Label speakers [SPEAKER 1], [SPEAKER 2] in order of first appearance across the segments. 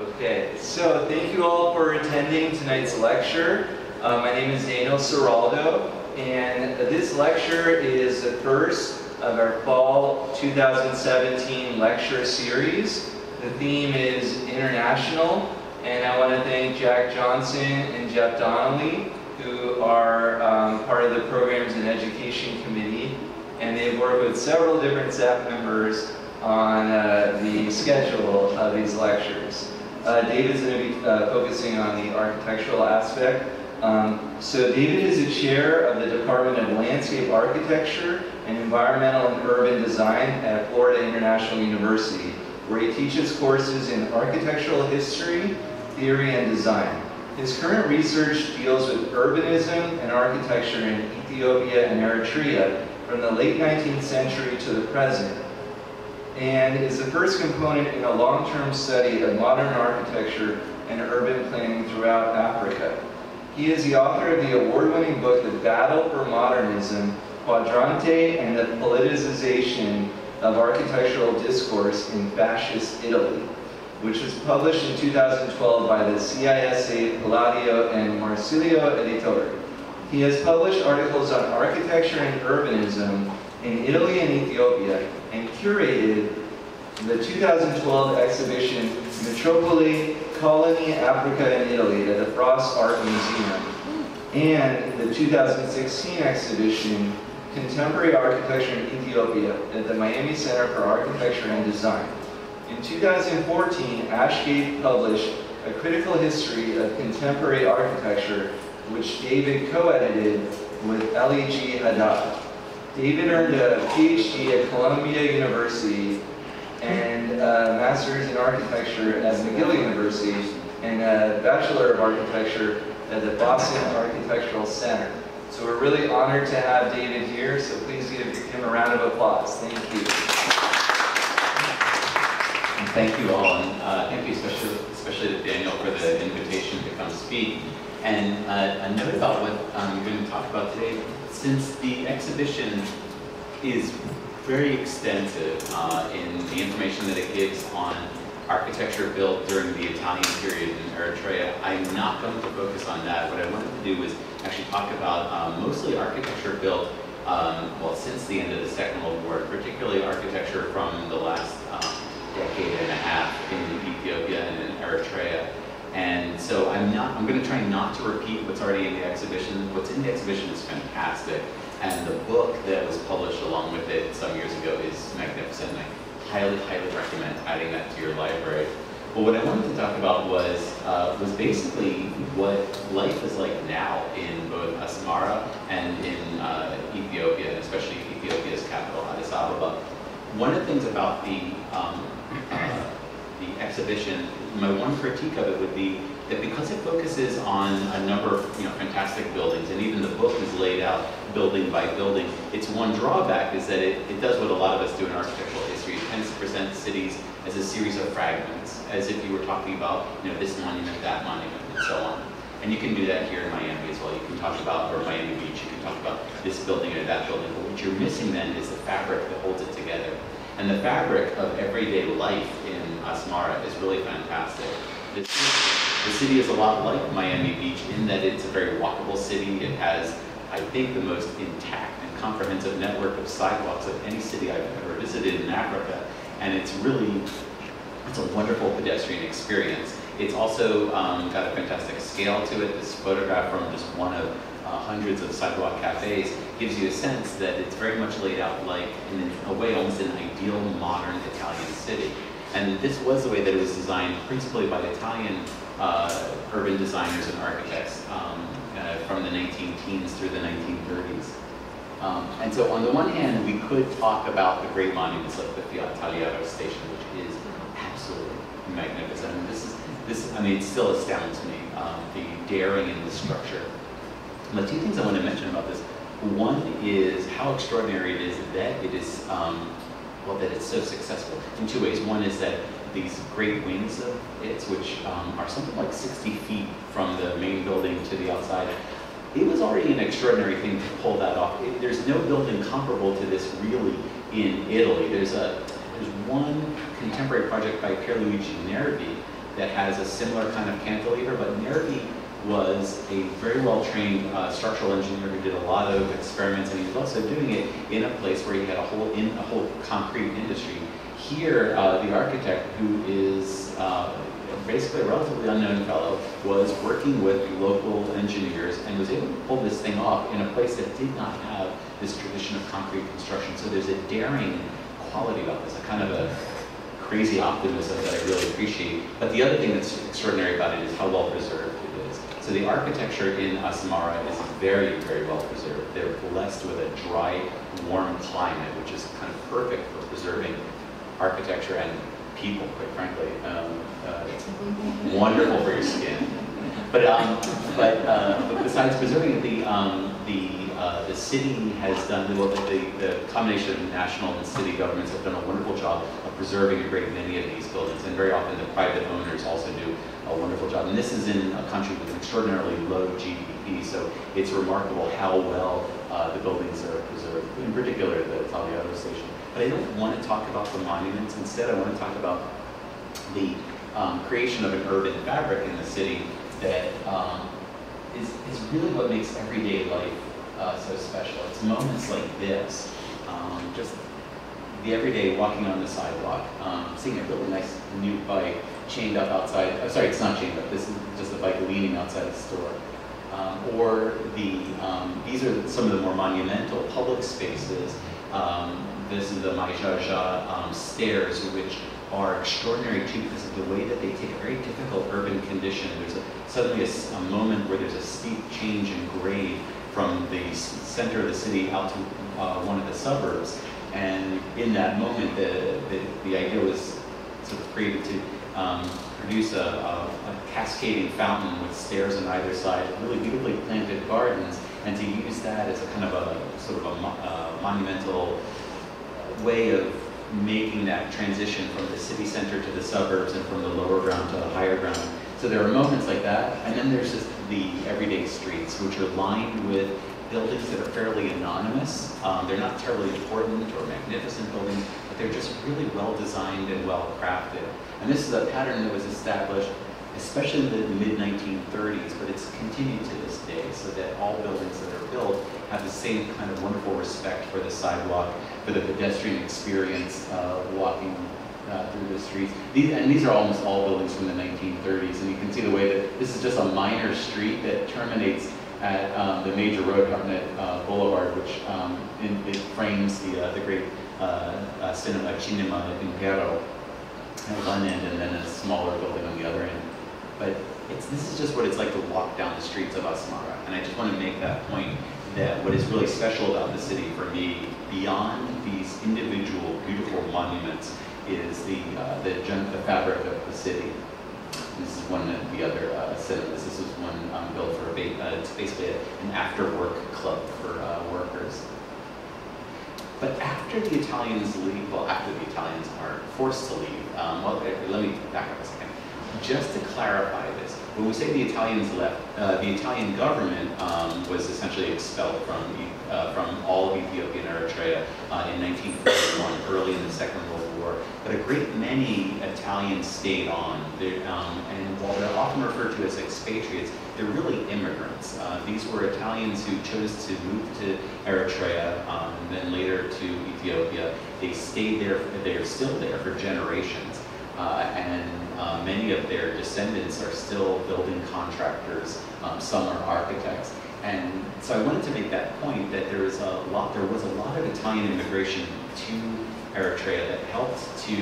[SPEAKER 1] Okay, so thank you all for attending tonight's lecture. Uh, my name is Daniel Ciraldo, and this lecture is the first of our fall 2017 lecture series. The theme is international, and I want to thank Jack Johnson and Jeff Donnelly, who are um, part of the Programs and Education Committee, and they've worked with several different staff members on uh, the schedule of these lectures. Uh, David's going to be uh, focusing on the architectural aspect. Um, so David is the chair of the Department of Landscape Architecture and Environmental and Urban Design at Florida International University, where he teaches courses in architectural history, theory, and design. His current research deals with urbanism and architecture in Ethiopia and Eritrea from the late 19th century to the present and is the first component in a long-term study of modern architecture and urban planning throughout Africa. He is the author of the award-winning book, The Battle for Modernism, Quadrante and the Politicization of Architectural Discourse in Fascist Italy, which was published in 2012 by the CISA Palladio and Marsilio Editore. He has published articles on architecture and urbanism in Italy and Ethiopia curated the 2012 exhibition Metropoli, Colony, Africa and Italy at the Frost Art Museum and the 2016 exhibition Contemporary Architecture in Ethiopia at the Miami Center for Architecture and Design. In 2014, Ashgate published a critical history of contemporary architecture, which David co-edited with Elie G. Haddad. David earned a PhD at Columbia University and a master's in architecture at McGill University and a bachelor of architecture at the Boston Architectural Center. So we're really honored to have David here, so please give him a round of applause. Thank you.
[SPEAKER 2] And thank you all, and uh, thank you especially, especially to Daniel for the invitation to come speak. And uh, a note about what um, you're going to talk about today since the exhibition is very extensive uh, in the information that it gives on architecture built during the Italian period in Eritrea, I'm not going to focus on that. What I wanted to do was actually talk about um, mostly architecture built, um, well, since the end of the Second World War, particularly architecture from the last um, decade and a half in Ethiopia and in Eritrea. And so I'm not, I'm going to try not to repeat what's already in the exhibition. What's in the exhibition is fantastic. And the book that was published along with it some years ago is magnificent. And I highly, highly recommend adding that to your library. But what I wanted to talk about was, uh, was basically what life is like now in both Asmara and in uh, Ethiopia, and especially Ethiopia's capital, Addis Ababa. One of the things about the um, the exhibition, my one critique of it would be that because it focuses on a number of you know, fantastic buildings, and even the book is laid out building by building, its one drawback is that it, it does what a lot of us do in architectural history. It tends to present cities as a series of fragments, as if you were talking about you know, this monument, that monument, and so on. And you can do that here in Miami as well. You can talk about, or Miami Beach, you can talk about this building or that building, but what you're missing then is the fabric that holds it together. And the fabric of everyday life in Asmara is really fantastic. The city, the city is a lot like Miami Beach in that it's a very walkable city. It has, I think, the most intact and comprehensive network of sidewalks of any city I've ever visited in Africa. And it's really, it's a wonderful pedestrian experience. It's also um, got a fantastic scale to it. This photograph from just one of uh, hundreds of sidewalk cafes gives you a sense that it's very much laid out like, in a way, almost an ideal modern Italian city. And this was the way that it was designed principally by Italian uh, urban designers and architects um, uh, from the 19 teens through the 1930s. Um, and so on the one hand, we could talk about the great monuments like the Fiat Tagliero station, which is absolutely magnificent. This is, this, I mean, it still astounds me, um, the daring in the structure But two things I want to mention about this. One is how extraordinary it is that it is, um, well, that it's so successful in two ways. One is that these great wings of it, which um, are something like 60 feet from the main building to the outside, it was already an extraordinary thing to pull that off. It, there's no building comparable to this really in Italy. There's a there's one contemporary project by Pierluigi Nervi that has a similar kind of cantilever, but Nervi was a very well-trained uh, structural engineer who did a lot of experiments, and he was also doing it in a place where he had a whole in a whole concrete industry. Here, uh, the architect, who is uh, basically a relatively unknown fellow, was working with local engineers and was able to pull this thing off in a place that did not have this tradition of concrete construction. So there's a daring quality about this, a kind of a crazy optimism that I really appreciate. But the other thing that's extraordinary about it is how well preserved. So the architecture in Asmara is very, very well preserved. They're blessed with a dry, warm climate, which is kind of perfect for preserving architecture and people, quite frankly. Um, uh, wonderful for your skin. But, um, but, uh, but besides preserving the, um, the, uh, the city has done, well, the, the combination of national and city governments have done a wonderful job of preserving a great many of these buildings. And very often the private owners also do a wonderful job. And this is in a country with an extraordinarily low GDP, so it's remarkable how well uh, the buildings are preserved, in particular the Tagliero station. But I don't want to talk about the monuments. Instead, I want to talk about the um, creation of an urban fabric in the city that um, is, is really what makes everyday life uh, so special. It's moments like this, um, just the everyday walking on the sidewalk, um, seeing a really nice new bike chained up outside, oh, sorry, it's not chained up, this is just a bike leaning outside the store. Um, or the, um, these are some of the more monumental public spaces. Um, this is the Mai Jah Jah um, stairs, which are extraordinary too because of the way that they take a very difficult urban condition. There's a, suddenly a, a, moment where there's a steep change in grade from the center of the city out to uh, one of the suburbs. And in that moment, the, the, the idea was sort of created to um, produce a, a, a, cascading fountain with stairs on either side, really beautifully planted gardens, and to use that as a kind of a sort of a, a monumental way of making that transition from the city center to the suburbs and from the lower ground to the higher ground. So there are moments like that, and then there's just the everyday streets, which are lined with buildings that are fairly anonymous. Um, they're not terribly important or magnificent buildings, but they're just really well designed and well crafted. And this is a pattern that was established especially in the mid-1930s, but it's continued to this day, so that all buildings that are built have the same kind of wonderful respect for the sidewalk, for the pedestrian experience uh, walking uh, through the streets. These, and these are almost all buildings from the 1930s, and you can see the way that this is just a minor street that terminates at um, the major road, Harnet uh, Boulevard, which um, in, it frames the, uh, the great uh, uh, cinema, Cinema Impero at one end, and then a smaller building on the other end. But this is just what it's like to walk down the streets of Asmara. And I just want to make that point that what is really special about the city for me, beyond these individual beautiful monuments, is the, uh, the, the, fabric of the city. This is one of the other uh, cinemas. This is one um, built for, a, uh, it's basically a, an after-work club for uh, workers. But after the Italians leave, well, after the Italians are forced to leave, um, well, let me back up a second just to clarify this, when we say the Italians left, uh, the Italian government um, was essentially expelled from, uh, from all of Ethiopia and Eritrea uh, in 1941, early in the Second World War. But a great many Italians stayed on, um, and while they're often referred to as expatriates, they're really immigrants. Uh, these were Italians who chose to move to Eritrea, um, and then later to Ethiopia. They stayed there, they're still there for generations. Uh, and uh, many of their descendants are still building contractors, um, some are architects. And so I wanted to make that point that there is a lot, there was a lot of Italian immigration to Eritrea that helped to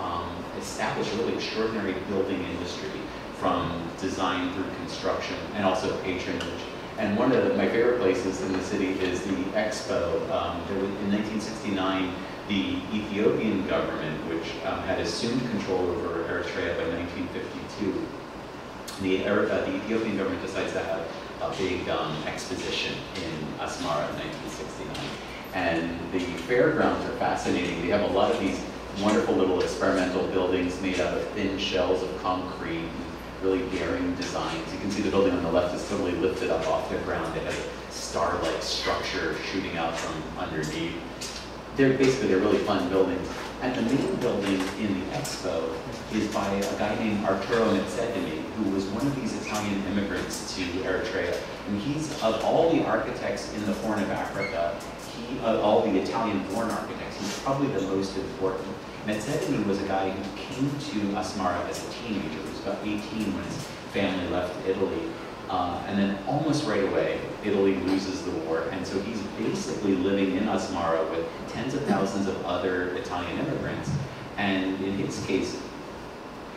[SPEAKER 2] um, establish a really extraordinary building industry from design through construction and also patronage. And one of my favorite places in the city is the Expo. Um, in 1969, the Ethiopian government, which um, had assumed control over Eritrea by 1952, the, uh, the Ethiopian government decides to have a big um, exposition in Asmara in 1969. And the fairgrounds are fascinating. They have a lot of these wonderful little experimental buildings made out of thin shells of concrete, really daring designs. You can see the building on the left is totally lifted up off the ground. It has a star-like structure shooting out from underneath they're basically they're really fun buildings. And the main building in the expo is by a guy named Arturo Mezzedimi, who was one of these Italian immigrants to Eritrea. And he's, of all the architects in the Horn of Africa, he, of all the Italian-born architects, he's probably the most important. Mezzedimi was a guy who came to Asmara as a teenager. He was about 18 when his family left Italy. Uh, and then almost right away, Italy loses the war. And so he's basically living in Asmara with tens of thousands of other Italian immigrants. And in his case,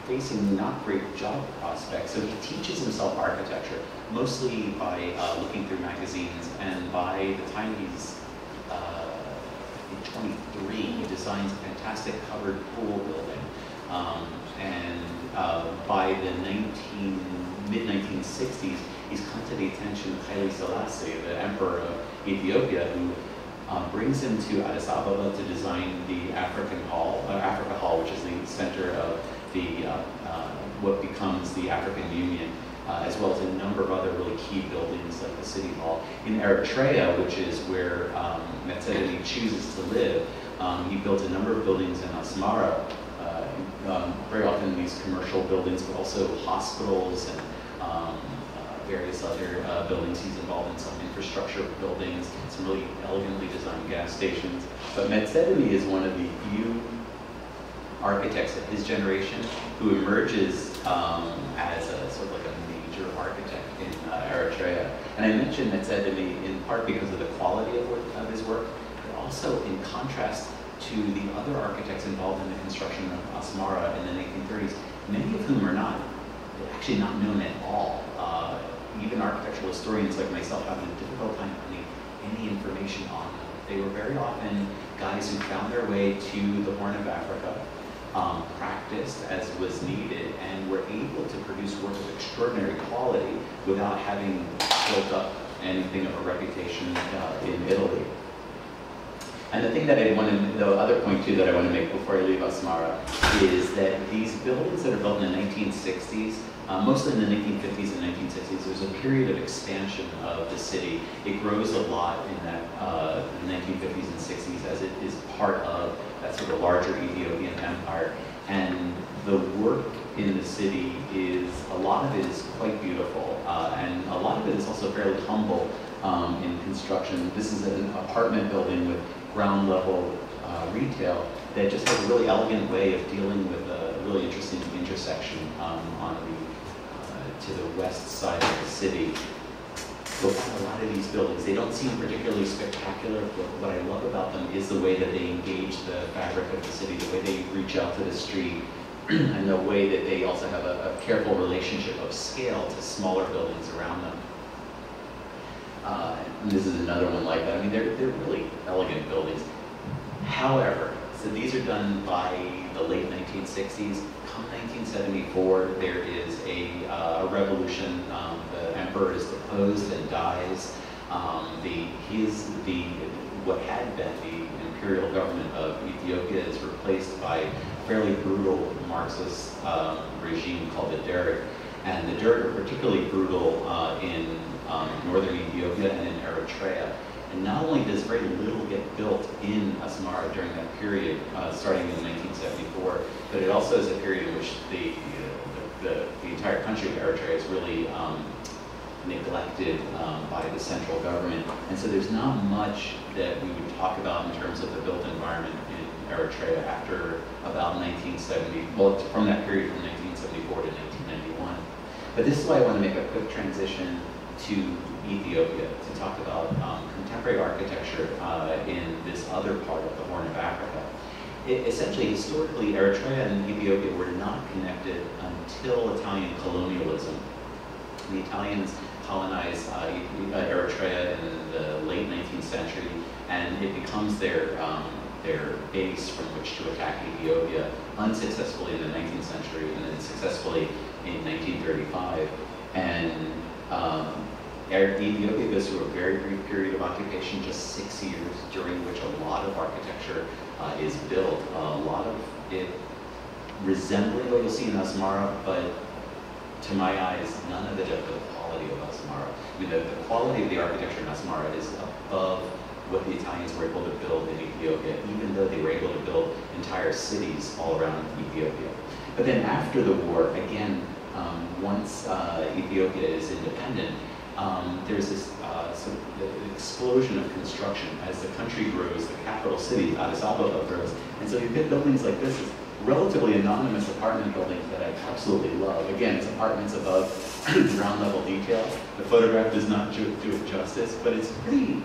[SPEAKER 2] facing not great job prospects. So he teaches himself architecture, mostly by uh, looking through magazines. And by the time he's uh, 23, he designs a fantastic covered pool building. Um, and uh, by the 19, mid-1960s, he's come to the attention of Haile Selassie, the emperor of Ethiopia, who um, brings him to Addis Ababa to design the African Hall, uh, Africa Hall, which is the center of the uh, uh, what becomes the African Union uh, as well as a number of other really key buildings like the City Hall. In Eritrea, which is where um, chooses to live, um, he built a number of buildings in Asmara, um, very often in these commercial buildings, but also hospitals and um, uh, various other uh, buildings. He's involved in some infrastructure buildings, some really elegantly designed gas stations. But Mezzedimi is one of the few architects of his generation who emerges um, as a sort of like a major architect in uh, Eritrea. And I mentioned Mezzedimi in part because of the quality of, work, of his work, but also in contrast to the other architects involved in the construction of Asmara in the 1930s, many of whom are not actually not known at all. Uh, even architectural historians like myself have a difficult time finding any information on them. They were very often guys who found their way to the Horn of Africa, um, practiced as was needed and were able to produce work of extraordinary quality without having built up anything of a reputation uh, in Italy. And the thing that I want to, the other point too that I want to make before I leave Asmara is that these buildings that are built in the 1960s, uh, mostly in the 1950s and 1960s, there's a period of expansion of the city. It grows a lot in that uh, the 1950s and 60s as it is part of that sort of larger Ethiopian empire. And the work in the city is, a lot of it is quite beautiful, uh, and a lot of it is also fairly humble um, in construction. This is an apartment building with ground level uh, retail that just has a really elegant way of dealing with a really interesting intersection um, on the, uh, to the west side of the city at a lot of these buildings. They don't seem particularly spectacular, but what I love about them is the way that they engage the fabric of the city, the way they reach out to the street, and the way that they also have a, a, careful relationship of scale to smaller buildings around them. Uh, this is another one like that. I mean, they're, they're really elegant buildings. However, so these are done by the late 1960s. Come 1974, there is a, uh, a revolution. Um, the emperor is deposed and dies. Um, the, his, the, what had been the imperial government of Ethiopia is replaced by a fairly brutal Marxist um, regime called the Derg. And the Derg are particularly brutal uh, in um, northern Ethiopia and in Eritrea. And not only does very little get built in Asmara during that period, uh, starting in 1974, but it also is a period in which the, the, the, the entire country of Eritrea is really um, neglected um, by the central government. And so there's not much that we would talk about in terms of the built environment in Eritrea after about 1970, well, from that period from 1974 to 1991. But this is why I want to make a quick transition to Ethiopia to talk about um, contemporary architecture uh, in this other part of the Horn of Africa. It, essentially, historically, Eritrea and Ethiopia were not connected until Italian colonialism. The Italians colonized uh, uh Eritrea in the late 19th century, and it becomes their um, their base from which to attack Ethiopia unsuccessfully in the 19th century, and then successfully in 1935. And um, Ethiopia goes through a very brief period of occupation, just six years, during which a lot of architecture uh, is built. a lot of it resembling what you'll see in Asmara, but to my eyes, none of it of the quality of Asmara. I mean, the, the quality of the architecture in Asmara is above what the Italians were able to build in Ethiopia, even though they were able to build entire cities all around Ethiopia. But then after the war, again, um, once uh, Ethiopia is independent, um, there's this uh, sort of explosion of construction as the country grows, the capital city, Addis Ababa, grows. And so you get buildings like this, relatively anonymous apartment buildings that I absolutely love. Again, it's apartments above ground level detail. The photograph does not do, do it justice, but it's pretty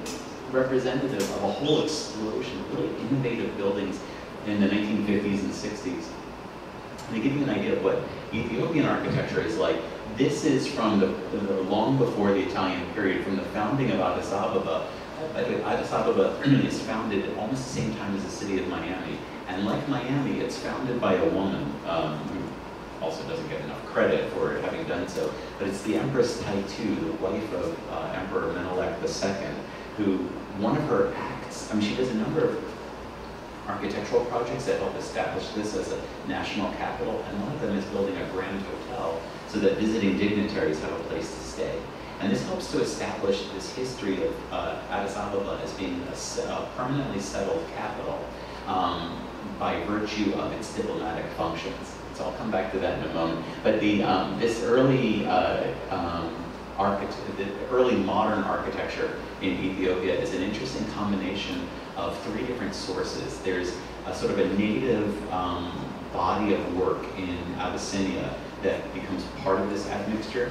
[SPEAKER 2] representative of a whole explosion of really innovative buildings in the 1950s and 60s. And to give you an idea of what Ethiopian architecture is like, this is from the, the long before the Italian period, from the founding of Addis Ababa. Addis Ababa is founded almost the same time as the city of Miami. And like Miami, it's founded by a woman um, who also doesn't get enough credit for having done so. But it's the Empress Taitu, the wife of uh, Emperor Menelik II, who one of her acts, I mean, she does a number of architectural projects that help establish this as a national capital, and one of them is building a grand hotel so that visiting dignitaries have a place to stay. And this helps to establish this history of uh, Addis Ababa as being a, a permanently settled capital um, by virtue of its diplomatic functions. So I'll come back to that in a moment. But the, um, this early uh, um, the early modern architecture in Ethiopia is an interesting combination of three different sources. There's a sort of a native um, body of work in Abyssinia that becomes part of this admixture.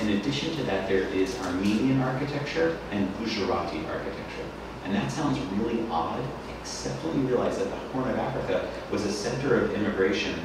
[SPEAKER 2] In addition to that, there is Armenian architecture and Gujarati architecture. And that sounds really odd, except when you realize that the Horn of Africa was a center of immigration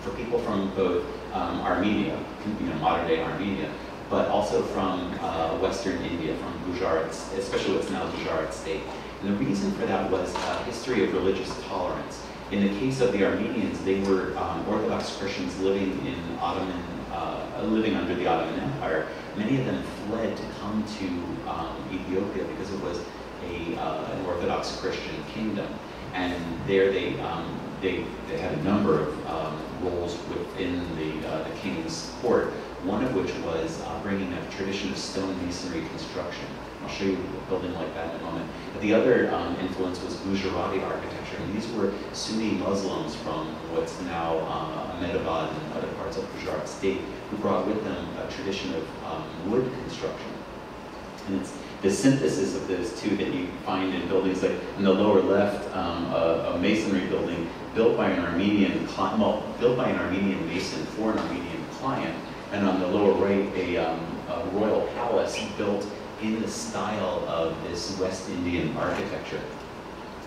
[SPEAKER 2] for people from both um, Armenia, you know, modern day Armenia, but also from uh, Western India, from Gujarat, especially what's now Gujarat state. And the reason for that was a history of religious tolerance. In the case of the Armenians, they were um, Orthodox Christians living in Ottoman, uh, living under the Ottoman Empire. Many of them fled to come to um, Ethiopia because it was a, uh, an Orthodox Christian kingdom. And there they, um, they, they had a number of um, roles within the, uh, the king's court one of which was uh, bringing a tradition of stone masonry construction. I'll show you a building like that in a moment. But the other um, influence was Gujarati architecture, and these were Sunni Muslims from what's now uh, Ahmedabad and other parts of Gujarat state who brought with them a tradition of um, wood construction. And it's the synthesis of those two that you find in buildings like in the lower left, um, a, a, masonry building built by an Armenian, well, built by an Armenian mason for an Armenian client, and on the lower right, a, um, a royal palace built in the style of this West Indian architecture.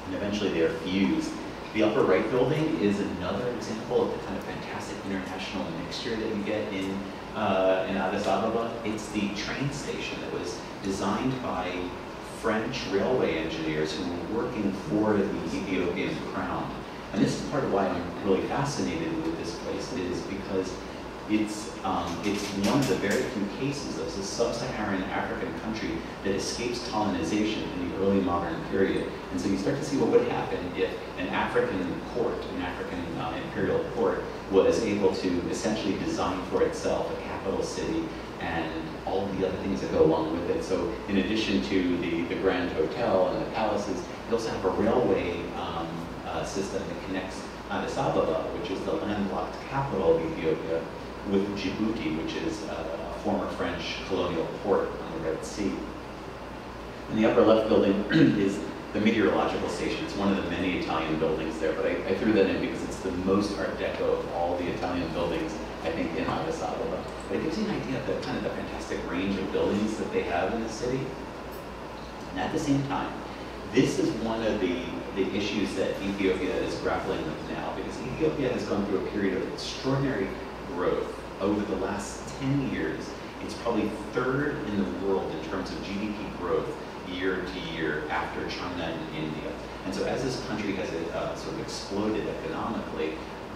[SPEAKER 2] And eventually they are fused. The upper right building is another example of the kind of fantastic international mixture that you get in, uh, in Addis Ababa. It's the train station that was designed by French railway engineers who were working for the Ethiopian crown. And this is part of why I'm really fascinated with this place is because it's, um, it's one of the very few cases of a sub-Saharan African country that escapes colonization in the early modern period. And so you start to see what would happen if an African court, an African uh, imperial court, was able to essentially design for itself a capital city and all the other things that go along with it. So in addition to the, the Grand Hotel and the palaces, you also have a railway um, uh, system that connects Addis Ababa, which is the landlocked capital of Ethiopia, with Djibouti, which is a former French colonial port on the Red Sea. And the upper left building is the meteorological station. It's one of the many Italian buildings there, but I, I, threw that in because it's the most Art Deco of all the Italian buildings, I think, in Addis Ababa. But it gives you an idea of the kind of the fantastic range of buildings that they have in the city. And at the same time, this is one of the, the issues that Ethiopia is grappling with now, because Ethiopia has gone through a period of extraordinary growth over the last 10 years. It's probably third in the world in terms of GDP growth year to year after China and India. And so as this country has uh, sort of exploded economically,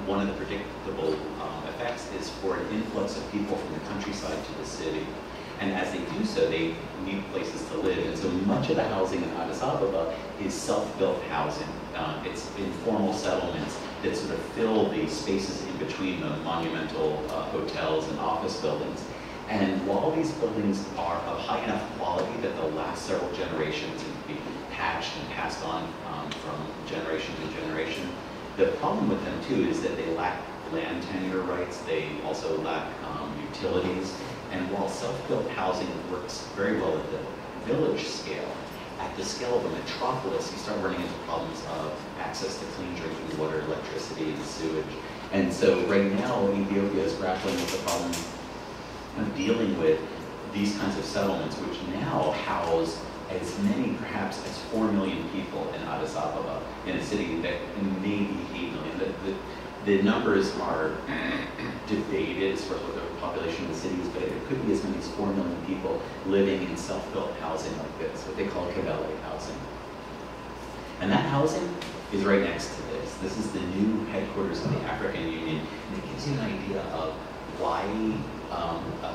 [SPEAKER 2] one of the predictable um, effects is for an influx of people from the countryside to the city. And as they do so, they need places to live. And so much of the housing in Addis Ababa is self-built housing. Uh, it's informal settlements that sort of fill the spaces in between the monumental uh, hotels and office buildings. And while these buildings are of high enough quality that they'll last several generations and be patched and passed on um, from generation to generation. The problem with them too is that they lack land tenure rights. They also lack um, utilities. And while self-built housing works very well at the village scale, at the scale of a metropolis, you start running into problems of access to clean drinking water, electricity, and sewage. And so right now, Ethiopia is grappling with the problem of dealing with these kinds of settlements, which now house as many, perhaps as 4 million people in Addis Ababa, in a city that may be 8 million. The, the, the numbers are debated as far as what the population of the city is, but it could be as many as 4 million people living in self-built housing like this, what they call Kebele housing. And that housing is right next to this. This is the new headquarters of the African Union, and it gives you an idea of why, um, uh,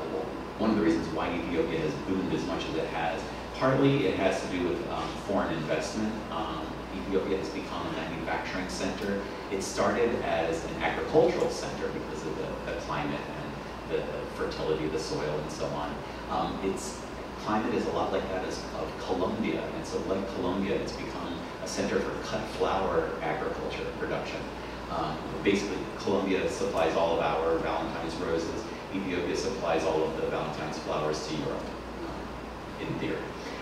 [SPEAKER 2] one of the reasons why Ethiopia has boomed as much as it has. Partly it has to do with um, foreign investment. Um, Ethiopia has become a manufacturing center. It started as an agricultural center because of the, the climate and the fertility of the soil and so on. Um, its climate is a lot like that of Colombia, and so like Colombia, it's become a center for cut flower agriculture production. Um, basically, Colombia supplies all of our Valentine's roses. Ethiopia supplies all of the Valentine's flowers to Europe, um, in theory.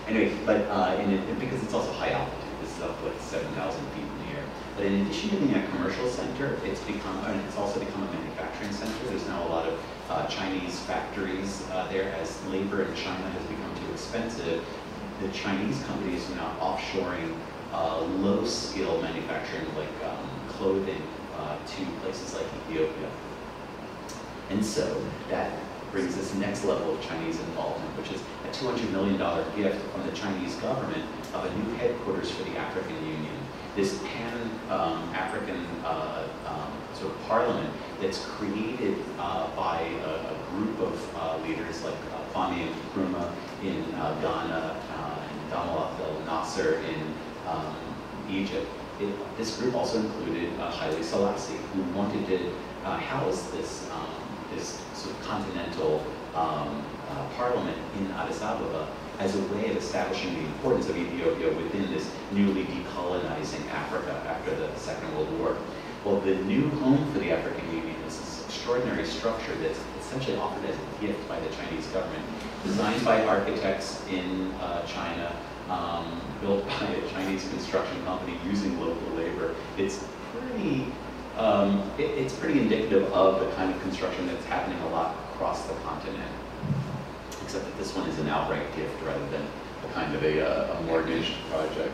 [SPEAKER 2] Anyway, but uh, it, because it's also high altitude, is 7,000 feet in the air. But in addition to being a commercial center, it's become, and it's also become a manufacturing center. There's now a lot of uh, Chinese factories uh, there as labor in China has become too expensive. The Chinese companies are now offshoring uh, low-skill manufacturing like um, clothing uh, to places like Ethiopia. And so that brings this next level of Chinese involvement, which is a $200 million gift from the Chinese government of a new headquarters for the African Union. This pan-African um, uh, um, sort of parliament that's created uh, by a, a, group of uh, leaders like uh, Kwame Nkrumah in uh, Ghana, uh, and Gamal Abdel Nasser in um, Egypt. It, this group also included uh, Haile Selassie, who wanted to house this, um, this sort of continental um, parliament in Addis Ababa as a way of establishing the importance of Ethiopia within this newly decolonizing Africa after the Second World War. Well, the new home for the African Union is this extraordinary structure that's essentially offered as a gift by the Chinese government, designed by architects in uh, China, um, built by a Chinese construction company using local labor. It's pretty, um, it, it's pretty indicative of the kind of construction that's happening a lot across the continent except that this one is an outright gift rather than a kind of a, uh, a mortgaged project.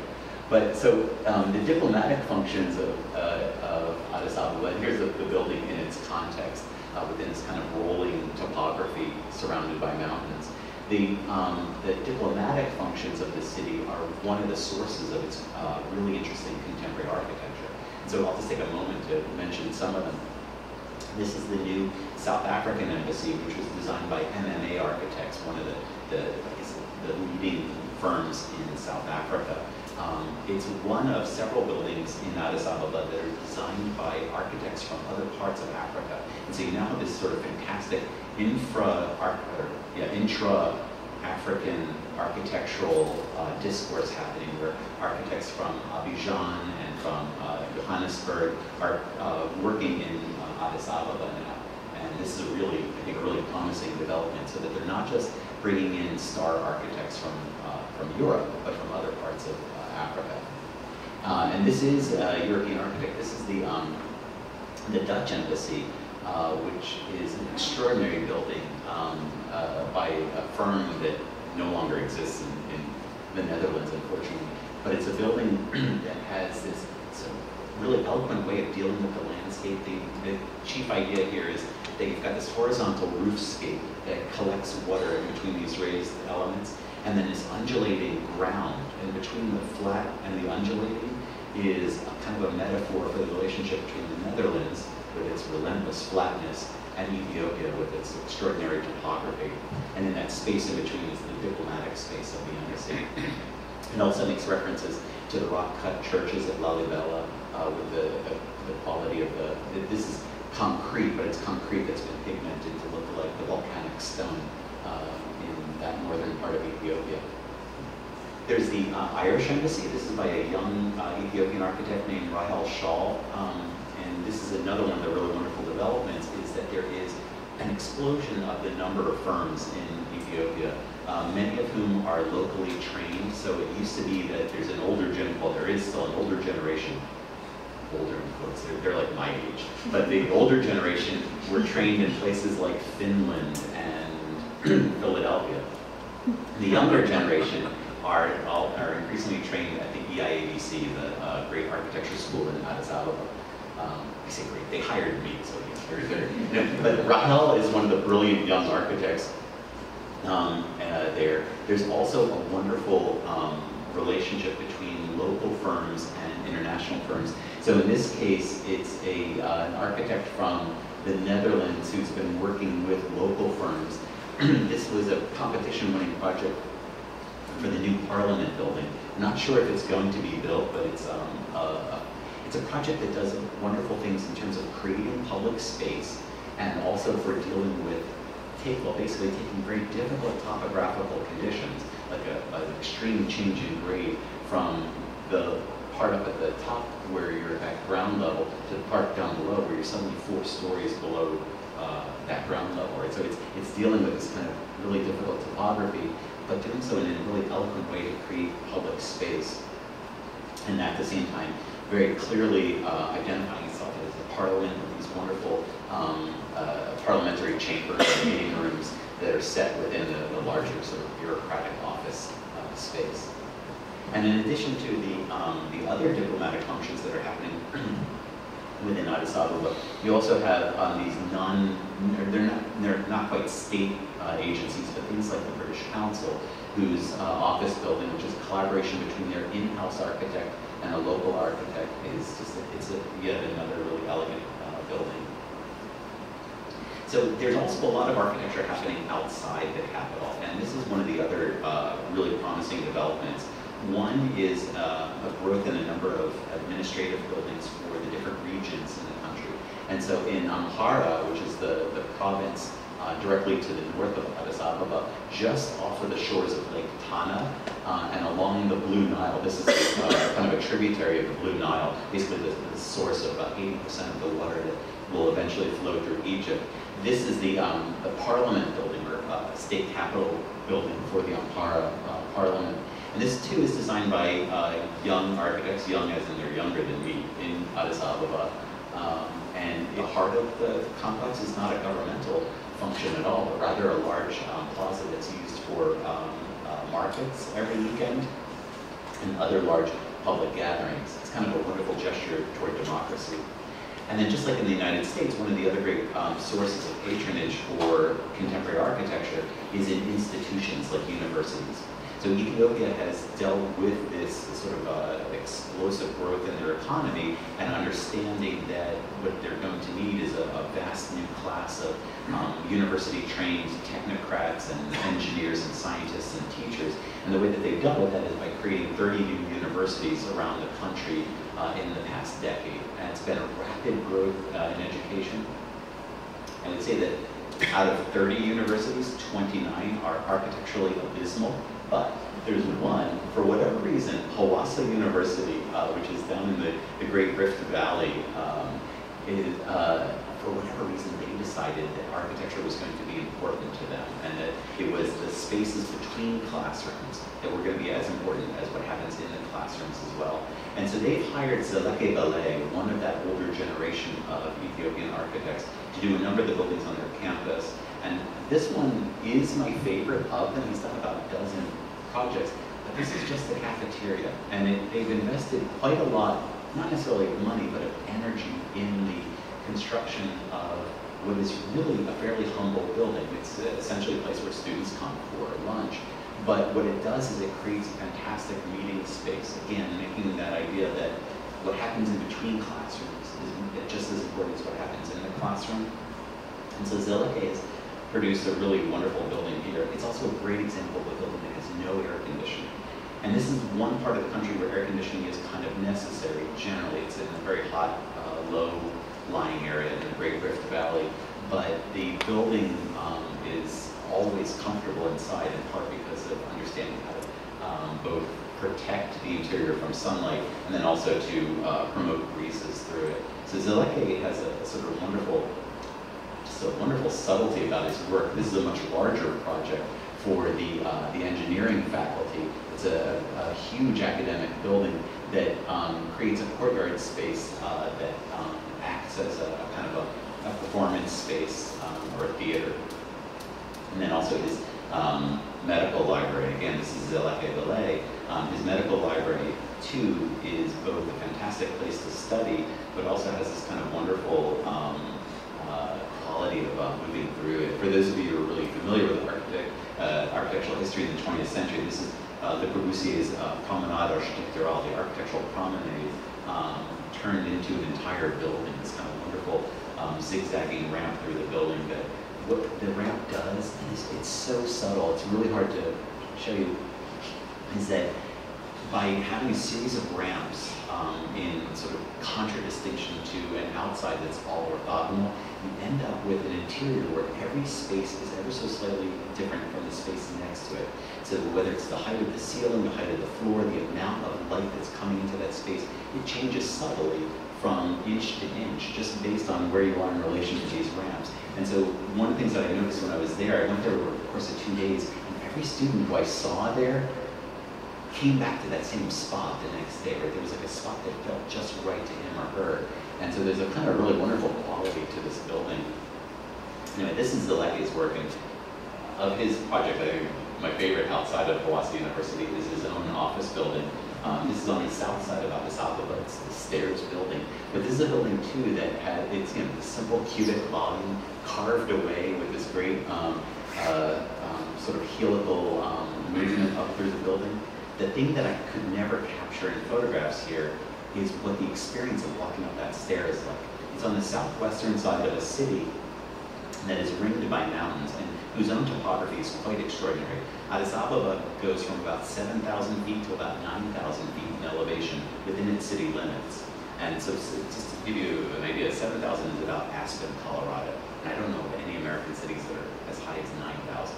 [SPEAKER 2] But so um, the diplomatic functions of, uh, of Addis Ababa, and here's the, the, building in its context uh, within this kind of rolling topography surrounded by mountains. The, um, the diplomatic functions of the city are one of the sources of its uh, really interesting contemporary architecture. And so I'll just take a moment to mention some of them. This is the new South African embassy, which was designed by MMA Architects, one of the, the, the leading firms in South Africa. Um, it's one of several buildings in Addis Ababa that are designed by architects from other parts of Africa. And so you now have this sort of fantastic infra, yeah, intra-African architectural uh, discourse happening where architects from Abidjan and from uh, Johannesburg are uh, working in Addis Ababa now. This is a really, I think, a really promising development so that they're not just bringing in star architects from, uh, from Europe, but from other parts of uh, Africa. Uh, and this is a European architect. This is the, um, the Dutch embassy, uh, which is an extraordinary building um, uh, by a firm that no longer exists in, in the Netherlands, unfortunately. But it's a building that has this really eloquent way of dealing with the landscape. The, the chief idea here is that you've got this horizontal roofscape that collects water in between these raised elements, and then this undulating ground. And between the flat and the undulating is kind of a metaphor for the relationship between the Netherlands, with its relentless flatness, and Ethiopia with its extraordinary topography. And in that space in between is the diplomatic space of the embassy. It also makes references to the rock-cut churches at Lalibela, uh, with the, the, the, quality of the, this is concrete, but it's concrete that's been pigmented to look like the volcanic stone uh, in that northern part of Ethiopia. There's the uh, Irish Embassy. This is by a young uh, Ethiopian architect named Rahel Shawl. Um, and this is another one of the really wonderful developments is that there is an explosion of the number of firms in Ethiopia, uh, many of whom are locally trained. So it used to be that there's an older gen, well, there is still an older generation, older quotes, they're, they're like my age, but the older generation were trained in places like Finland and Philadelphia. The younger generation are, all, are increasingly trained at the E EIABC, the uh, Great Architecture School in Addis Ababa. Um, I say great, they hired me, so good. No, but Rahel is one of the brilliant young architects um, uh, there. There's also a wonderful um, relationship between local firms and international firms. So in this case, it's a, uh, an architect from the Netherlands who's been working with local firms. this was a competition-winning project for the new Parliament building. Not sure if it's going to be built, but it's um, a, a, it's a project that does wonderful things in terms of creating public space and also for dealing with take, well, basically taking very difficult topographical conditions, like an extreme change in grade from the part up at the top where you're at ground level to the part down below where you're suddenly four stories below uh, that ground level, right? So it's, it's dealing with this kind of really difficult topography, but doing so in a really eloquent way to create public space. And at the same time, very clearly uh, identifying itself as a parliament with these wonderful um, uh, parliamentary chambers and meeting rooms that are set within the, the larger sort of bureaucratic office uh, space. And in addition to the, um, the other diplomatic functions that are happening within Addis Ababa, you also have um, these non, they're not, they're not quite state uh, agencies, but things like the British Council, whose uh, office building, which is a collaboration between their in-house architect and a local architect, is just, a, it's a, yet another really elegant uh, building. So there's also a lot of architecture happening outside the capital, and this is one of the other uh, really promising developments. One is uh, a growth in a number of administrative buildings for the different regions in the country. And so in Amhara, which is the, the province uh, directly to the north of Addis Ababa, just off of the shores of Lake Tana uh, and along the Blue Nile. This is uh, kind of a tributary of the Blue Nile, basically the, the source of about 80% of the water that will eventually flow through Egypt. This is the, um, the parliament building, or uh, state capitol building for the Amhara uh, parliament. And this too is designed by uh, young architects, young as in they're younger than me, in Addis Ababa. Um, and the heart of the complex is not a governmental function at all, but rather a large um, plaza that's used for um, uh, markets every weekend and other large public gatherings. It's kind of a wonderful gesture toward democracy. And then just like in the United States, one of the other great um, sources of patronage for contemporary architecture is in institutions like universities. So Ethiopia has dealt with this sort of uh, explosive growth in their economy and understanding that what they're going to need is a, a vast new class of um, university-trained technocrats and engineers and scientists and teachers. And the way that they've dealt with that is by creating 30 new universities around the country uh, in the past decade. And it's been a rapid growth uh, in education. I would say that out of 30 universities, 29 are architecturally abysmal, but there's one, for whatever reason, Hawassa University, uh, which is down in the, the Great Rift Valley, um, uh, for whatever reason, they decided that architecture was going to be important to them, and that it was the spaces between classrooms that were going to be as important as what happens in the classrooms as well. And so they've hired Zeleke Belay, one of that older generation of Ethiopian architects, to do a number of the buildings on their campus. And this one is my favorite of them. He's done about a dozen projects, but this is just the cafeteria. And it, they've invested quite a lot, not necessarily of money, but of energy in the construction of what is really a fairly humble building. It's essentially a place where students come for lunch. But what it does is it creates a fantastic meeting space. Again, making that idea that what happens in between classrooms is just as important as what happens in the classroom. And so Zeleke has produced a really wonderful building here. It's also a great example of a building no air conditioning. And this is one part of the country where air conditioning is kind of necessary. Generally, it's in a very hot, uh, low-lying area in the Great Rift Valley. But the building um, is always comfortable inside, in part because of understanding how to um, both protect the interior from sunlight and then also to uh, promote breezes through it. So Zeleke has a, a sort of wonderful, just a wonderful subtlety about his work. This is a much larger project for the, uh, the engineering faculty. It's a, a huge academic building that um, creates a courtyard space uh, that um, acts as a, a kind of a, a performance space um, or a theater. And then also his um, medical library, again, this is Zeleke Belay. Um, his medical library, too, is both a fantastic place to study, but also has this kind of wonderful um, uh, quality of uh, moving through it. For those of you who are really familiar with architect, uh, architectural history in the 20th century, this is uh, Le Corbusier's uh, Promenade Architecturale, the architectural promenade, um, turned into an entire building, this kind of wonderful um, zigzagging ramp through the building that what the ramp does is it's so subtle, it's really hard to show you, is that by having a series of ramps um, in sort of contradistinction to an outside that's all orthogonal, you end up with an interior where every space is ever so slightly different from the space next to it. So whether it's the height of the ceiling, the height of the floor, the amount of light that's coming into that space, it changes subtly from inch to inch, just based on where you are in relation to these ramps. And so one of the things that I noticed when I was there, I went there over the course of two days, and every student who I saw there came back to that same spot the next day, right? There was like a spot that felt just right to him or her. And so there's a kind of really wonderful quality to this building. Anyway, this is the Zeleke's work, and of his project, I think my favorite outside of Hawaii University is his own office building. Um, this is on the south side of Addis Ababa. It's the stairs building. But this is a building too that had it's you know simple cubic volume carved away with this great um, uh, um, sort of helical um, movement up through the building. The thing that I could never capture in photographs here is what the experience of walking up that stair is like. It's on the southwestern side of a city that is ringed by mountains and whose own topography is quite extraordinary. Addis Ababa goes from about 7,000 feet to about 9,000 feet in elevation within its city limits. And so, just to give you an idea, 7,000 is about Aspen, Colorado. And I don't know of any American cities that are as high as 9,000.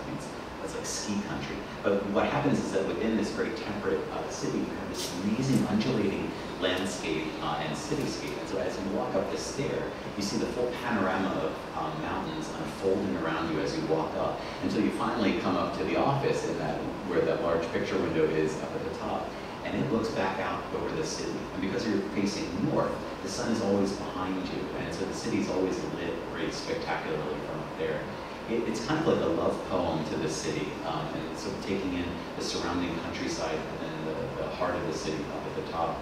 [SPEAKER 2] That's like ski country. But what happens is that within this very temperate uh, city, you have this amazing undulating landscape uh, and cityscape. And so as you walk up the stair, you see the full panorama of um, mountains unfolding around you as you walk up until you finally come up to the office in that where that large picture window is up at the top. And it looks back out over the city. And because you're facing north, the sun is always behind you. And so the city's always lit very spectacularly from up there it, it's kind of like a love poem to the city, um, and of taking in the surrounding countryside and then the, the heart of the city up at the top.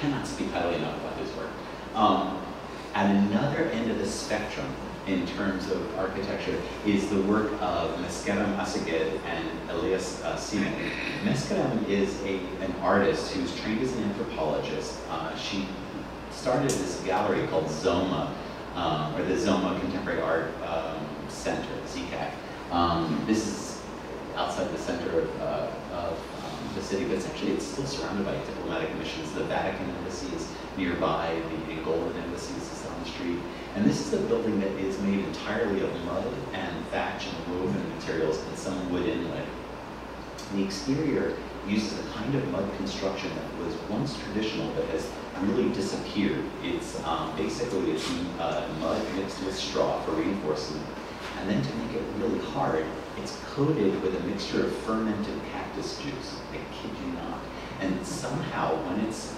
[SPEAKER 2] Cannot speak highly enough about his work. Um, at another end of the spectrum, in terms of architecture, is the work of Meskerem Assegued and Elias uh. Meskerem is a, an artist who's trained as an anthropologist. Uh, she started this gallery called Zoma, um, or the Zoma Contemporary Art um, Center, ZCAC. Um, this is outside the center of, uh, of the city, but it's actually it's still surrounded by diplomatic missions. The Vatican embassy is nearby, the Angolan embassy is down the street. And this is a building that is made entirely of mud and thatch and woven materials and some wood inlay. The exterior uses a kind of mud construction that was once traditional but has really disappeared. It's um, basically it's uh, mud mixed with straw for reinforcement, and then to make it really hard, it's coated with a mixture of fermented cactus juice. I kid you not. And somehow, when it's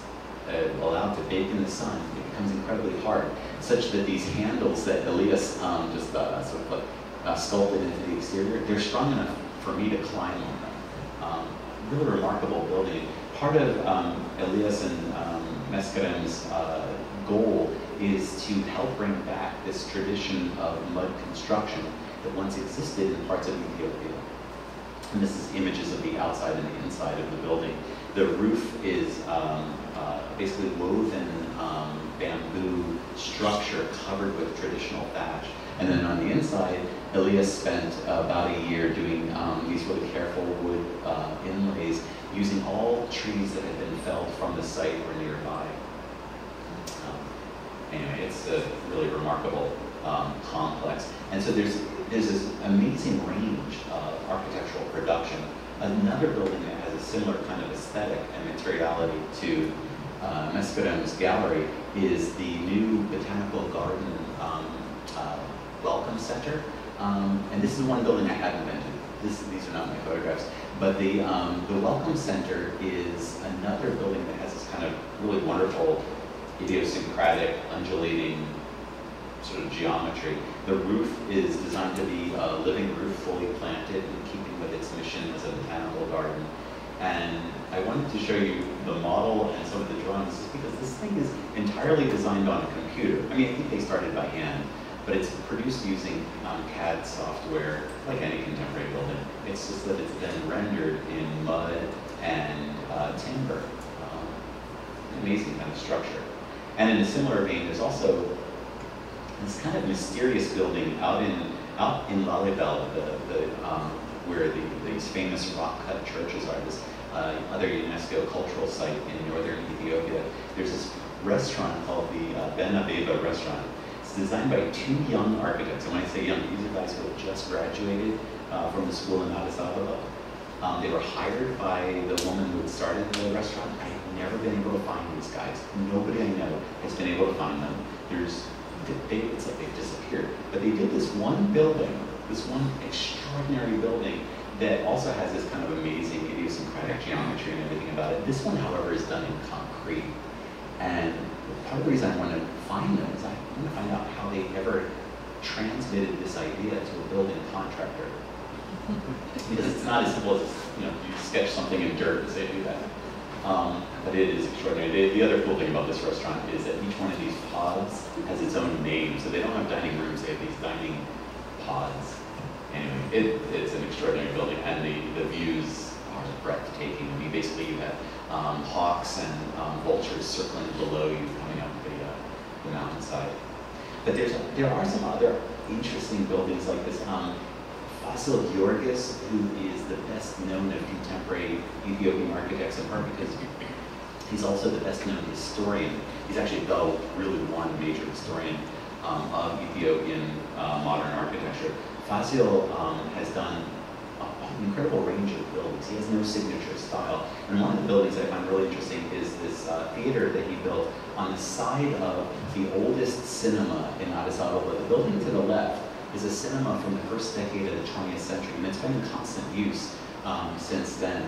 [SPEAKER 2] uh, allowed to bake in the sun, it becomes incredibly hard, such that these handles that Elias um, just uh, sort of uh, sculpted into the exterior, they're strong enough for me to climb on them. Um, really remarkable building. Part of um, Elias and um, uh, goal is to help bring back this tradition of mud construction that once existed in parts of Ethiopia. And this is images of the outside and the inside of the building. The roof is um, uh, basically woven um, bamboo structure covered with traditional thatch. And then on the inside, Elias spent about a year doing um, these really careful wood uh, inlays using all trees that had been felled from the site or nearby. Anyway, it's a really remarkable um, complex. And so there's there's this amazing range of architectural production. Another building that has a similar kind of aesthetic and materiality to uh, gallery is the new Botanical Garden um, uh, Welcome Center. Um, and this is one building I haven't been to. This, these are not my photographs. But the, um, the Welcome Center is another building that has this kind of really wonderful idiosyncratic undulating sort of geometry. The roof is designed to be a living roof, fully planted in keeping with its mission as a botanical garden. And I wanted to show you the model and some of the drawings just because this thing is entirely designed on a computer. I mean, I think they started by hand, but it's produced using um, CAD software like any contemporary building. It's just that it's then rendered in mud and uh, timber. Um, amazing kind of structure. And in a similar vein, there's also this kind of mysterious building out in out in Lalibela, the, the, um, where the, these famous rock-cut churches are, this uh, other UNESCO cultural site in northern Ethiopia. There's this restaurant called the uh, Ben Abeba restaurant. It's designed by two young architects. And when I say young, these are guys who have just graduated uh, from the school in Addis Ababa. Um, they were hired by the woman who had started the restaurant. I never been able to find these guys. Nobody I know has been able to find them. There's they, it's like they've disappeared. But they did this one building, this one extraordinary building that also has this kind of amazing idiosyncratic geometry and everything about it. This one, however, is done in concrete. And part of the reason I want to find them is I want to find out how they ever transmitted this idea to a building contractor. because it's not as simple as, you know, you sketch something in dirt and say do that. Um, but it is extraordinary. The, the, other cool thing about this restaurant is that each one of these pods has its own name. So they don't have dining rooms, they have these dining pods. Anyway, it, it's an extraordinary building, and the, the views are breathtaking. I mean, basically you have um, hawks and um, vultures circling below you coming up the, uh, the mountainside. But there's, there are some other interesting buildings like this. Um, Fasil Giorgis, who is the best known of contemporary Ethiopian architects, in part because he's also the best known historian. He's actually the really one major historian um, of Ethiopian uh, modern architecture. Fasil um, has done an incredible range of buildings. He has no signature style. And one of the buildings I find really interesting is this uh, theater that he built on the side of the oldest cinema in Addis Ababa. The building to the left is a cinema from the first decade of the 20th century, and it's been in constant use um, since then,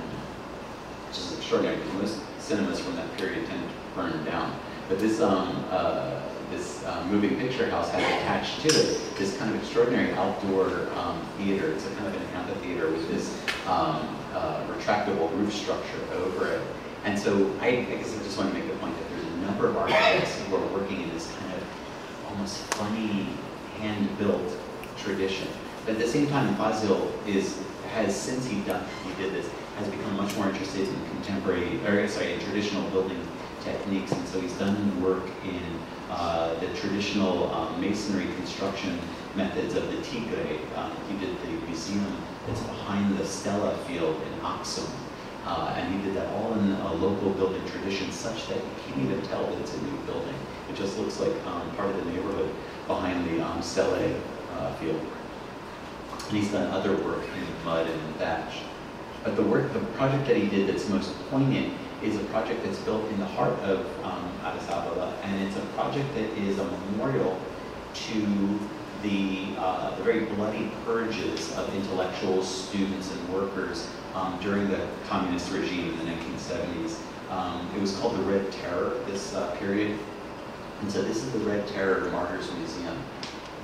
[SPEAKER 2] which is extraordinary because most cinemas from that period tend to burn down. But this um, uh, this uh, moving picture house has attached to it this kind of extraordinary outdoor um, theater. It's a kind of an amphitheater with this um, uh, retractable roof structure over it. And so I, I, guess I just want to make the point that there's a number of architects who are working in this kind of almost funny, hand-built tradition. But at the same time, Fasil is has since he done he did this has become much more interested in contemporary or sorry in traditional building techniques, and so he's done work in uh, the traditional um, masonry construction methods of the Tigre. Um, he did the museum that's behind the Stela field in Aksum. Uh, and he did that all in a local building tradition such that you can't even tell that it's a new building. It just looks like um, part of the neighborhood behind the um, Stela uh, field. And he's done other work in mud and thatch. But the work, the project that he did that's most poignant is a project that's built in the heart of um, Addis Ababa, and it's a project that is a memorial to the, uh, the very bloody purges of intellectuals, students, and workers um, during the communist regime in the 1970s. Um, it was called the Red Terror, this uh, period. And so this is the Red Terror Martyrs Museum.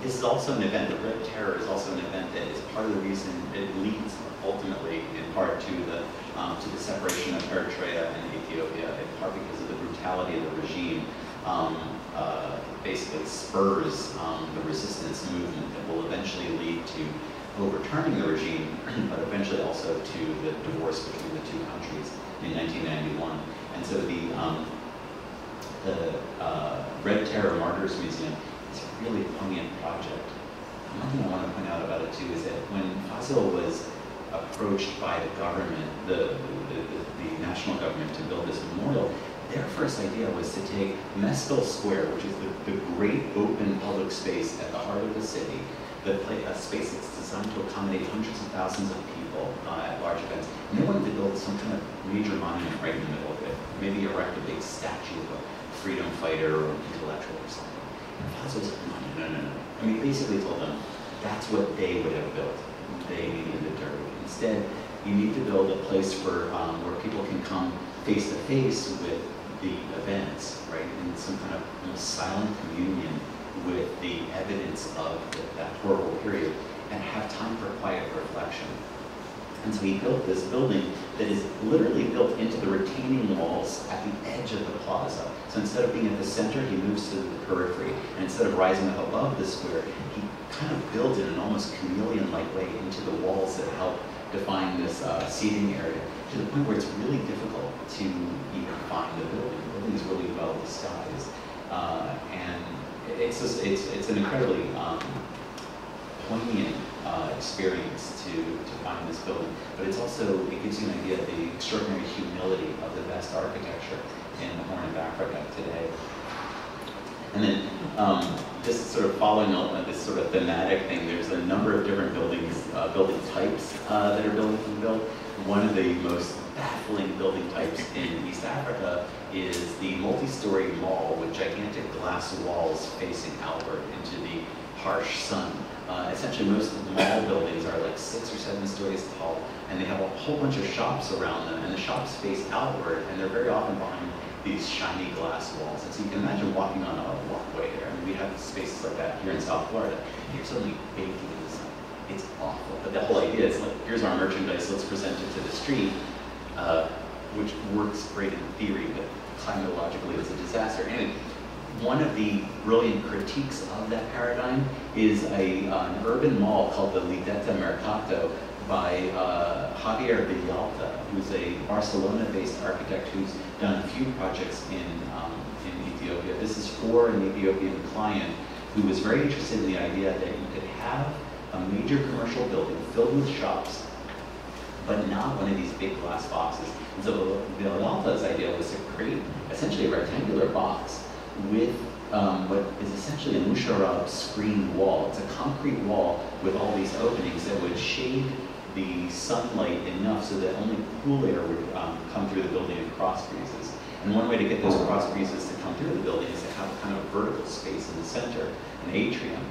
[SPEAKER 2] This is also an event, the Red Terror is also an event that is part of the reason it leads ultimately in part to the, um, to the separation of Eritrea and Ethiopia, in part because of the brutality of the regime, um, uh, basically spurs um, the resistance movement that will eventually lead to overturning the regime, but eventually also to the divorce between the two countries in 1991. And so the, um, the uh, Red Terror Martyrs Museum really a poignant project. One thing I want to point out about it too is that when Fasil was approached by the government, the, the, the, the, national government to build this memorial, their first idea was to take Meskel Square, which is the, the great open public space at the heart of the city, the pla- a space that's designed to accommodate hundreds of thousands of people uh, at large events. And they wanted to build some kind of major monument right in the middle of it, maybe erect a big statue of a freedom fighter or an intellectual or something. Like, no, no, no, no, no. I mean, basically told them that's what they would have built. They needed the dirt. Instead, you need to build a place for um, where people can come face to face with the events, right, in some kind of you know, silent communion with the evidence of the, that horrible period, and have time for quiet reflection. And so he built this building that is literally built into the retaining walls at the edge of the plaza. So instead of being at the center, he moves to the periphery. And instead of rising up above the square, he kind of built it in an almost chameleon-like way into the walls that help define this uh, seating area to the point where it's really difficult to even find the building. The building is really well disguised. Uh, and it's, just, it's, it's an incredibly um, poignant uh, experience to, to find this building, but it's also, it gives you an idea of the extraordinary humility of the best architecture in the Horn of Africa today. And then, um, just sort of following up on this sort of thematic thing, there's a number of different buildings, uh, building types uh, that are being built. One of the most baffling building types in East Africa is the multi-story mall with gigantic glass walls facing outward into the harsh sun. Uh, essentially, most of the mall buildings are like six or seven stories tall, and they have a whole bunch of shops around them, and the shops face outward, and they're very often behind these shiny glass walls. And so you can imagine walking on a walkway there. I mean, we have spaces like that here in South Florida. You're suddenly baking in the sun. It's awful. But the whole idea is like, here's our merchandise, let's present it to the street, uh, which works great in theory, but climatologically it's a disaster. And one of the brilliant critiques of that paradigm is a, uh, an urban mall called the Lideta Mercato by uh, Javier Vilalta, who's a Barcelona-based architect who's done a few projects in, um, in Ethiopia. This is for an Ethiopian client who was very interested in the idea that you could have a major commercial building filled with shops, but not one of these big glass boxes. And so Vilalta's idea was to create essentially a rectangular box with um, what is essentially a mashrabiya screen wall. It's a concrete wall with all these openings that would shade the sunlight enough so that only cool air would um, come through the building in cross breezes. And one way to get those cross breezes to come through the building is to have a kind of vertical space in the center, an atrium.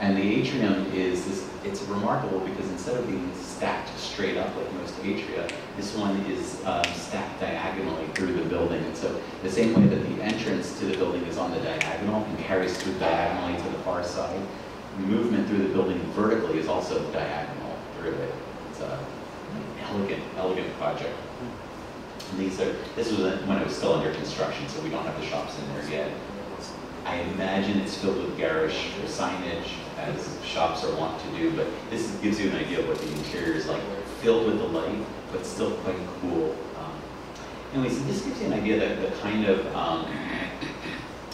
[SPEAKER 2] And the atrium is this, it's remarkable because instead of being stacked straight up like most atria, this one is um, stacked diagonally through the building. And so the same way that the entrance to the building is on the diagonal and carries through diagonally to the far side, movement through the building vertically is also diagonal through it. It's a elegant, elegant project. And these are, this was when it was still under construction, so we don't have the shops in there yet. I imagine it's filled with garish signage, as shops are wont to do, but this gives you an idea of what the interior is like, filled with the light, but still quite cool. Um, anyways, this gives you an idea that the kind of um,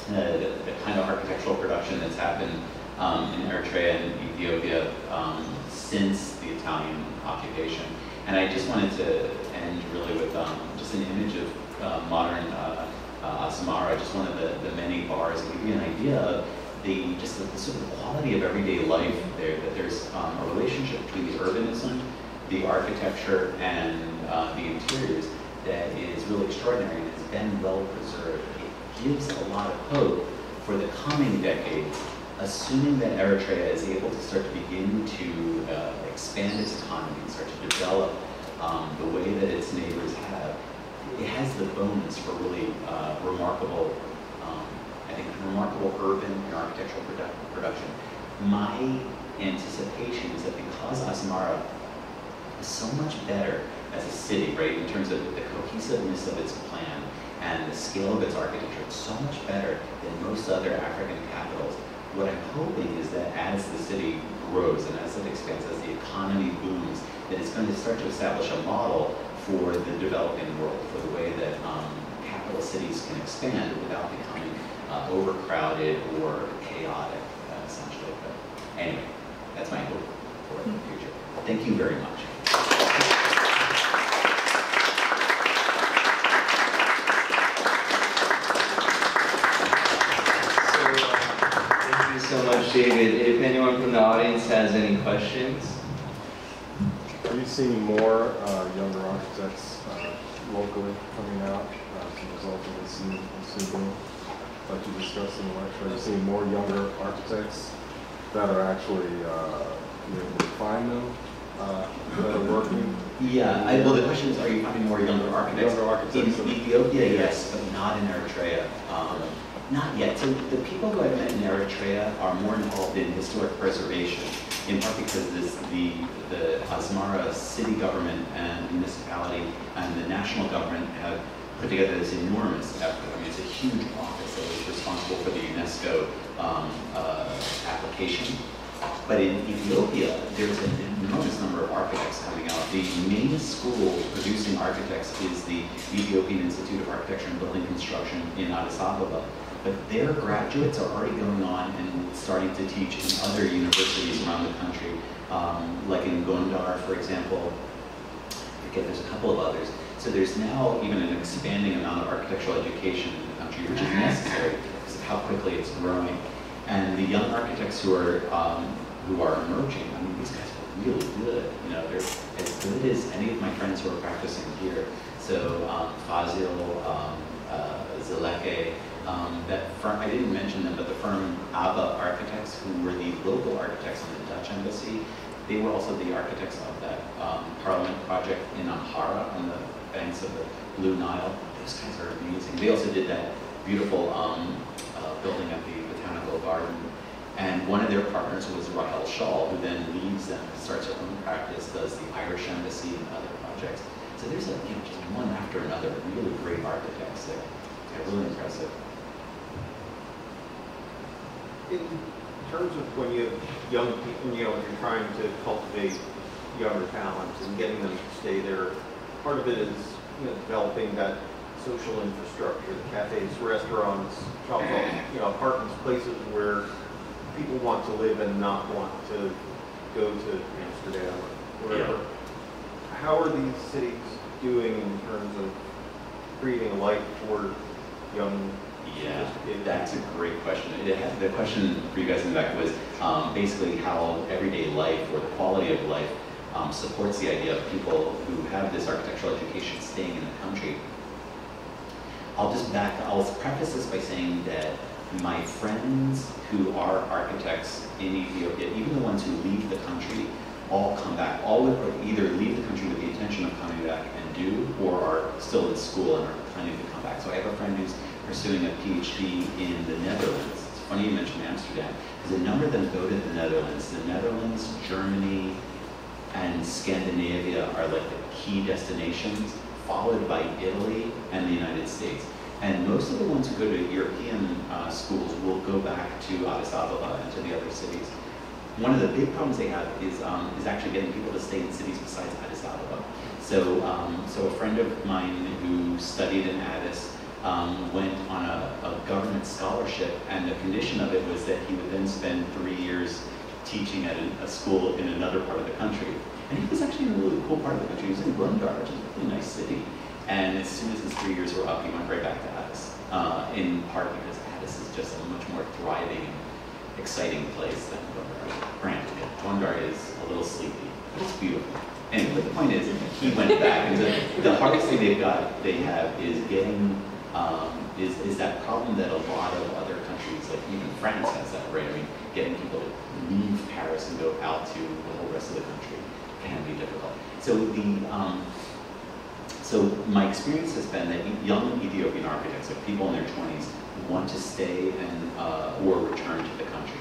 [SPEAKER 2] the, the, kind of architectural production that's happened um, in Eritrea and Ethiopia um, since the Italian occupation. And I just wanted to end really with um, just an image of uh, modern uh, uh, Asmara, just one of the, the many bars, to give you an idea of the just the, the, sort of quality of everyday life there, that there's um, a relationship between the urbanism, the architecture, and uh, the interiors that is really extraordinary and has been well preserved. It gives a lot of hope for the coming decades, assuming that Eritrea is able to start to begin to uh, expand its economy, and start to develop um, the way that its neighbors have. It has the bones for really uh, remarkable think, remarkable urban and architectural produ production. My anticipation is that because Asmara is so much better as a city, right, in terms of the cohesiveness of its plan and the scale of its architecture, it's so much better than most other African capitals. What I'm hoping is that as the city grows and as it expands, as the economy booms, that it's going to start to establish a model for the developing world, for the way that um, capital cities can expand without becoming uh, overcrowded or chaotic, uh, essentially. But anyway, that's my hope for the future. Thank you very much.
[SPEAKER 1] So, uh, thank you so much, David. If anyone from the audience has any questions.
[SPEAKER 3] Are you seeing more uh, younger architects uh, locally coming out uh, as a result of this new, this new boom? Like you discussed in the lecture, are you seeing more younger architects that are actually, uh, you able to find them, uh, that are working?
[SPEAKER 2] Yeah, I, well, the question is, are you finding more younger architects?
[SPEAKER 3] Younger architects.
[SPEAKER 2] In Ethiopia, yes, but not in Eritrea. Um, not yet. So the people who I've met in Eritrea are more involved in historic preservation, in part because this, the, the Asmara city government and municipality and the national government have put together this enormous effort. I mean, it's a huge office that is responsible for the UNESCO um, uh, application. But in Ethiopia, there's an enormous number of architects coming out. The main school producing architects is the Ethiopian Institute of Architecture and Building Construction in Addis Ababa. But their graduates are already going on and starting to teach in other universities around the country, um, like in Gondar, for example. Forget, there's a couple of others. So there's now even an expanding amount of architectural education in the country, which is necessary because of how quickly it's growing. And the young architects who are um, who are emerging, I mean, these guys are really good. You know, they're as good as any of my friends who are practicing here. So um, Fasil, um, uh, Zeleke, um, that firm, I didn't mention them, but the firm ABBA Architects, who were the local architects on the Dutch embassy, they were also the architects of that um, parliament project in Amhara on the banks of the Blue Nile. Those guys are amazing. They also did that beautiful um, uh, building at the Botanical Garden. And one of their partners was Rahel Shawl, who then leaves them, starts her own practice, does the Irish Embassy and other projects. So there's a, you know, just one after another, really great architects there. They're really impressive.
[SPEAKER 4] In terms of when you have young people, you know, when you're trying to cultivate younger talents and getting them to stay there, part of it is, you know, developing that social infrastructure, the cafes, restaurants, shop, you know, apartments, places where people want to live and not want to go to Amsterdam or wherever. How are these cities doing in terms of creating a life for young
[SPEAKER 2] Yeah, that's a great question. The question for you guys in the back was um, basically how everyday life or the quality of life um, supports the idea of people who have this architectural education staying in the country. I'll just back, I'll preface this by saying that my friends who are architects in Ethiopia, even the ones who leave the country, all come back. All either leave the country with the intention of coming back and do, or are still in school and are planning to come back. So I have a friend who's pursuing a PhD in the Netherlands. It's funny you mentioned Amsterdam, because a number of them go to the Netherlands. The Netherlands, Germany, and Scandinavia are like the key destinations, followed by Italy and the United States. And most of the ones who go to European uh, schools will go back to Addis Ababa and to the other cities. One of the big problems they have is, um, is actually getting people to stay in cities besides Addis Ababa. So, um, so a friend of mine who studied in Addis um, went on a, a government scholarship, and the condition of it was that he would then spend three years teaching at a, a school in another part of the country. And he was actually in a really cool part of the country. He was in Gondar, which is a really nice city. And as soon as his three years were up, he went right back to Addis, uh, in part because Addis is just a much more thriving, exciting place than Gondar. Granted, Gondar is a little sleepy, but it's beautiful. Anyway, the point is, he went back, and the, the hardest thing they've got, they have, is getting, um, is, is that problem that a lot of other countries, like even France has that, right? I mean, getting people to leave Paris and go out to the whole rest of the country can be difficult. So the, um, so my experience has been that young Ethiopian architects, like people in their 20s, want to stay and uh, or return to the country.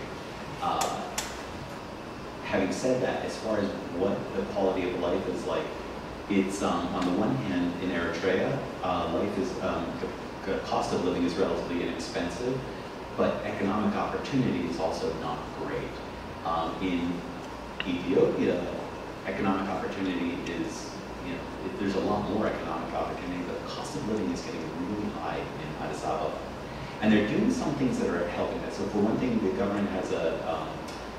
[SPEAKER 2] Uh, having said that, as far as what the quality of life is like, it's um, on the one hand in Eritrea, uh, life is um, the, cost of living is relatively inexpensive, but economic opportunity is also not great. Um, in Ethiopia, economic opportunity is you know, there's a lot more economic opportunity, but the cost of living is getting really high in Addis Ababa. And they're doing some things that are helping that. So for one thing, the government has a, um,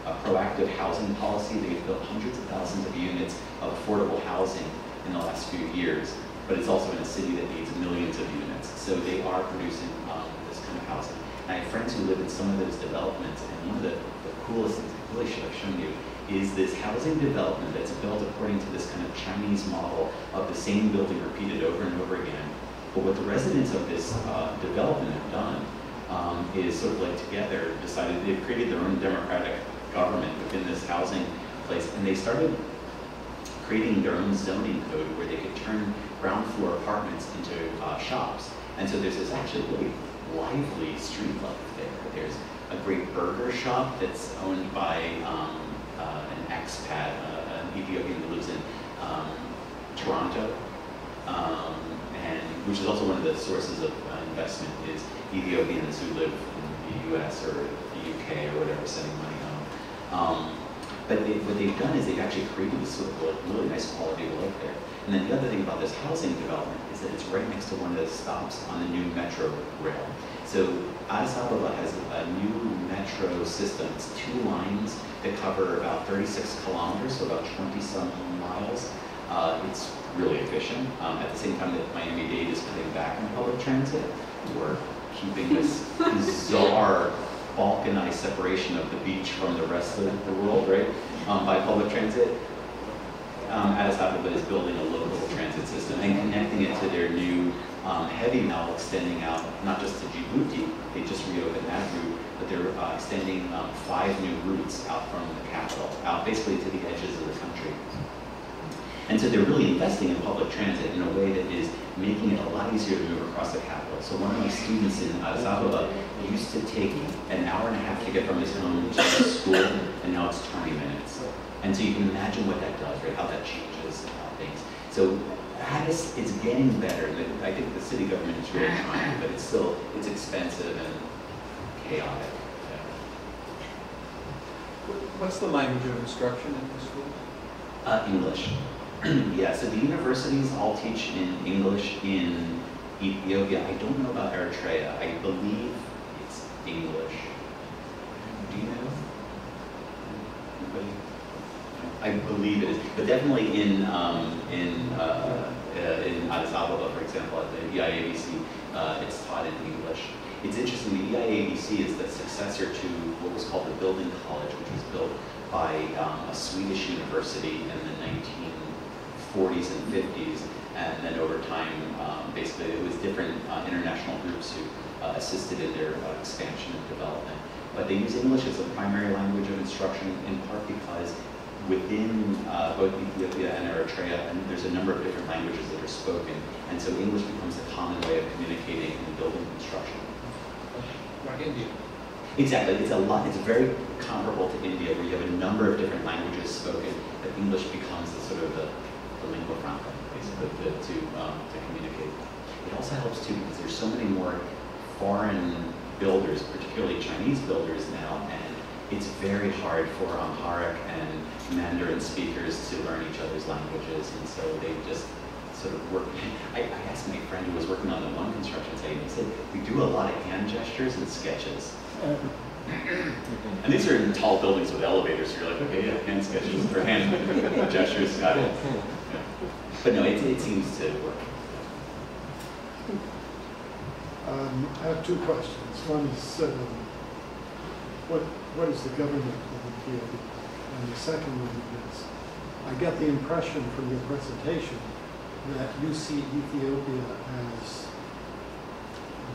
[SPEAKER 2] a proactive housing policy. They've built hundreds of thousands of units of affordable housing in the last few years, but it's also in a city that needs millions of units. So they are producing um, this kind of housing. I have friends who live in some of those developments, and one of the, the coolest things I really should have shown you is this housing development that's built according to this kind of Chinese model of the same building repeated over and over again. But what the residents of this uh, development have done um, is sort of like together decided they've created their own democratic government within this housing place, and they started creating their own zoning code where they could turn ground floor apartments into uh, shops. And so there's this actually really lively street life there. There's a great burger shop that's owned by um, uh, an expat, uh, an Ethiopian who lives in um, Toronto, um, and which is also one of the sources of uh, investment is Ethiopians who live in the U.S. or the U.K. or whatever sending money home. But they, what they've done is they've actually created this sort of really nice quality of life there. And then the other thing about this housing development is that it's right next to one of the stops on the new metro rail. So Addis Ababa has a new metro system. It's two lines that cover about 36 kilometers, so about 20 some miles. Uh, it's really efficient. Um, at the same time that Miami-Dade is cutting back on public transit, we're keeping this bizarre balkanized separation of the beach from the rest of the world, right, um, by public transit. Um, Addis Ababa is building a local transit system and connecting it to their new um, heavy now extending out, not just to Djibouti, they just reopened that route, but they're uh, extending um, five new routes out from the capital, out basically to the edges of the country. And so they're really investing in public transit in a way that is making it a lot easier to move across the capital. So one of my students in Addis Ababa used to take an hour and a half to get from his home to school, and now it's 20 minutes. And so you can imagine what that does, right? How that changes uh, things. So Addis is getting better. I think the city government is really trying, but it's still it's expensive and chaotic.
[SPEAKER 5] What's the language of instruction in the school?
[SPEAKER 2] Uh, English. yeah, so the universities all teach in English in Ethiopia. I don't know about Eritrea. I believe it's English. Do you know? Anybody? I believe it is, but definitely in um, in uh, uh, in Addis Ababa, for example, at the EIABC, uh, it's taught in English. It's interesting. The EIABC is the successor to what was called the Building College, which was built by um, a Swedish university in the 1940s and 50s, and then over time, um, basically, it was different uh, international groups who uh, assisted in their uh, expansion and development. But they use English as a primary language of instruction, in part because within uh, both Ethiopia and Eritrea, and there's a number of different languages that are spoken, and so English becomes the common way of communicating and building construction.
[SPEAKER 5] Like India.
[SPEAKER 2] Exactly, it's a lot. It's very comparable to India, where you have a number of different languages spoken, but English becomes the sort of the, the lingua franca, basically, to to, um, to communicate. It also helps too because there's so many more foreign builders, particularly Chinese builders now, and it's very hard for Amharic and Mandarin speakers to learn each other's languages, and so they just sort of work. I, I asked my friend who was working on the one construction site, and he said, we do a lot of hand gestures and sketches. And these are in tall buildings with elevators, so you're like, okay, yeah, hand sketches, or hand gestures, got it. But no, it, it seems to work.
[SPEAKER 6] Um, I have two questions. One is, um, what, what is the government of Ethiopia? And the second one is, I got the impression from your presentation that you see Ethiopia as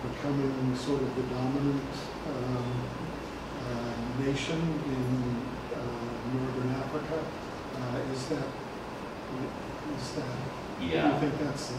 [SPEAKER 6] becoming sort of the dominant um, uh, nation in uh, northern Africa. Uh, is that, is that,
[SPEAKER 2] Yeah.
[SPEAKER 6] think that's?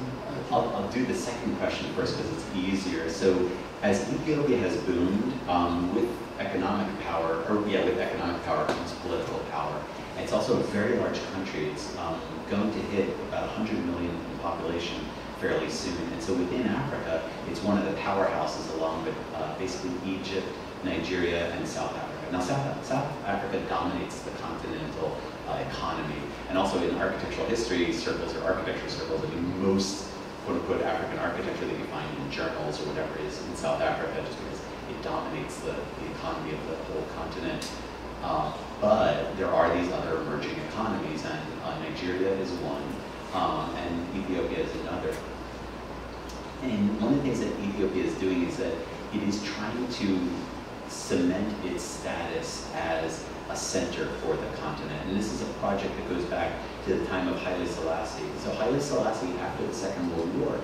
[SPEAKER 2] I'll, I'll do the second question first because it's easier. So as Ethiopia has boomed um, with economic power, or yeah, with economic power comes political power. It's also a very large country. It's um, going to hit about 100 million in population fairly soon. And so within Africa, it's one of the powerhouses along with uh, basically Egypt, Nigeria, and South Africa. Now South, South Africa dominates the continental economy. And also in architectural history circles or architecture circles, I mean, most quote unquote African architecture that you find in journals or whatever is in South Africa just because it dominates the, the economy of the whole continent. Um, but there are these other emerging economies, and uh, Nigeria is one, um, and Ethiopia is another. And one of the things that Ethiopia is doing is that it is trying to cement its status as a center for the continent. And this is a project that goes back to the time of Haile Selassie. So Haile Selassie, after the Second World War,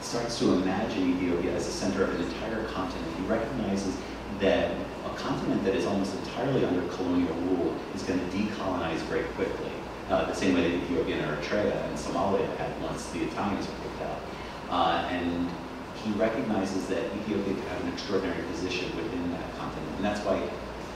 [SPEAKER 2] starts to imagine Ethiopia as a center of an entire continent. He recognizes that a continent that is almost entirely under colonial rule is going to decolonize very quickly. Uh, the same way that Ethiopia and Eritrea and Somalia had once the Italians were kicked out. Uh, and he recognizes that Ethiopia could have an extraordinary position within that continent. And that's why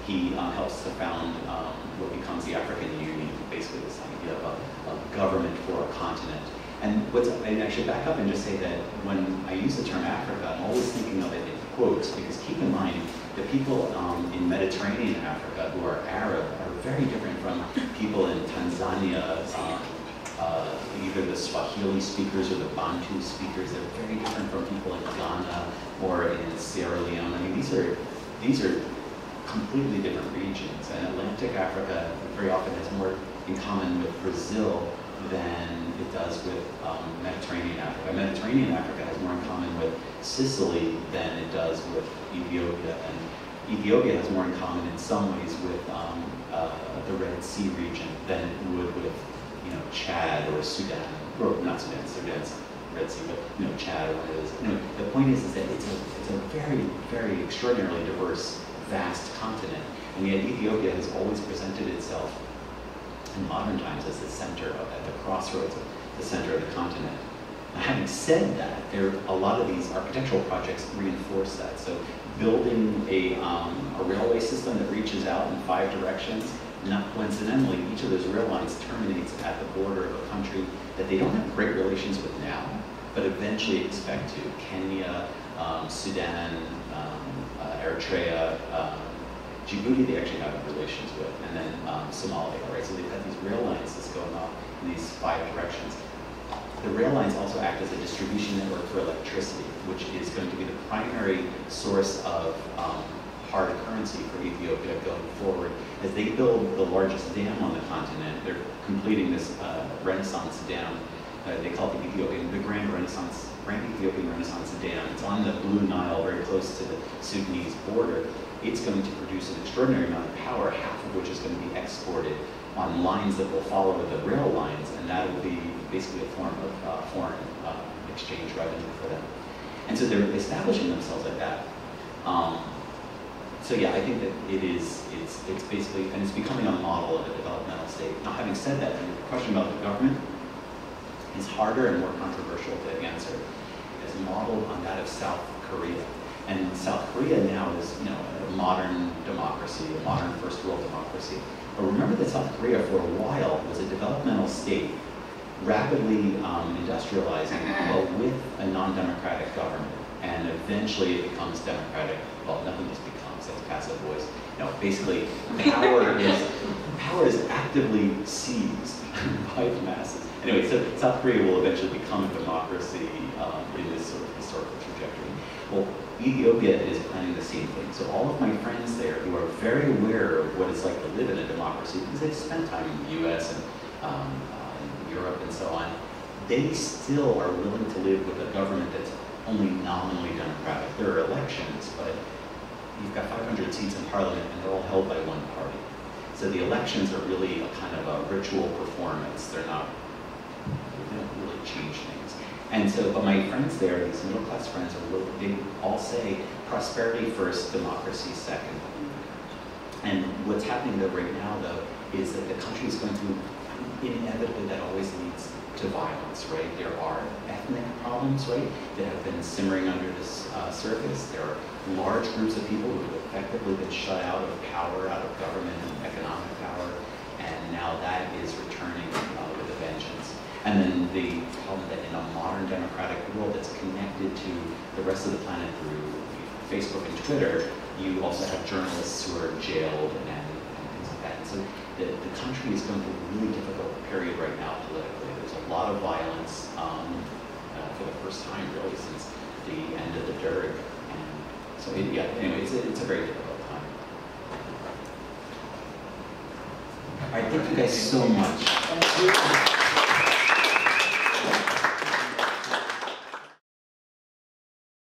[SPEAKER 2] he uh, helps to found um, what becomes the African Union, basically this idea of a, a government for a continent. And what's, and I should back up and just say that when I use the term Africa, I'm always thinking of it in quotes, because keep in mind, the people um, in Mediterranean Africa who are Arab are very different from people in Tanzania, um, uh, either the Swahili speakers or the Bantu speakers. They're very different from people in Ghana or in Sierra Leone. I mean, these are, these are completely different regions. And Atlantic Africa very often has more in common with Brazil than it does with um, Mediterranean Africa. Mediterranean Africa has more in common with Sicily than it does with Ethiopia. And Ethiopia has more in common in some ways with um, uh, the Red Sea region than it would with, you know, Chad or Sudan, or not Sudan, Sudan's Red Sea, but, you know, Chad or is. Anyway, the point is, is that it's a, it's a very, very extraordinarily diverse, vast continent. And yet Ethiopia has always presented itself in modern times as the center of, at the crossroads of the center of the continent. Having said that, there a lot of these architectural projects reinforce that. So building a, um, a railway system that reaches out in five directions, not coincidentally, each of those rail lines terminates at the border of a country that they don't have great relations with now, but eventually expect to. Kenya, um, Sudan, Eritrea, um, Djibouti they actually have relations with, and then um, Somalia, right? So they've had these rail lines that's going off in these five directions. The rail lines also act as a distribution network for electricity, which is going to be the primary source of um, hard currency for Ethiopia going forward. As they build the largest dam on the continent, they're completing this uh, Renaissance Dam. Uh, they call it the Ethiopian, the Grand Renaissance, Grand Ethiopian Renaissance Dam. It's on the Blue Nile, very close to the Sudanese border it's going to produce an extraordinary amount of power, half of which is going to be exported on lines that will follow the rail lines, and that will be basically a form of uh, foreign uh, exchange revenue for them. And so they're establishing themselves like that. Um, so yeah, I think that it is, it's, it's basically, and it's becoming a model of a developmental state. Now having said that, the question about the government is harder and more controversial to answer. Modeled on that of South Korea. And South Korea now is, you know, a modern democracy, a modern first world democracy. But remember that South Korea for a while was a developmental state, rapidly um, industrializing, but with a non-democratic government. And eventually it becomes democratic. Well, nothing just becomes, that's passive voice. No, basically power is, power is actively seized by the masses. Anyway, so South Korea will eventually become a democracy um, in this sort of historical trajectory. Well, Ethiopia is planning the same thing. So all of my friends there who are very aware of what it's like to live in a democracy, because they've spent time in the US and um, uh, Europe and so on, they still are willing to live with a government that's only nominally democratic. There are elections, but you've got 500 seats in parliament and they're all held by one party. So the elections are really a kind of a ritual performance. They're not, change things. And so, but my friends there, these middle class friends, are, they all say prosperity first, democracy second. And what's happening though right now though is that the country is going through, inevitably that always leads to violence, right? There are ethnic problems, right, that have been simmering under this uh, surface. There are large groups of people who have effectively been shut out of power, out of government and economic power, and now that is returning uh, with a vengeance. And then the problem that in a modern democratic world that's connected to the rest of the planet through Facebook and Twitter, you also have journalists who are jailed and, and things like that. And so the, the country is going through a really difficult period right now politically. There's a lot of violence um, uh, for the first time really since the end of the Derg. And so it, yeah, anyway, it's a, it's a very difficult time. All right, thank you guys so much.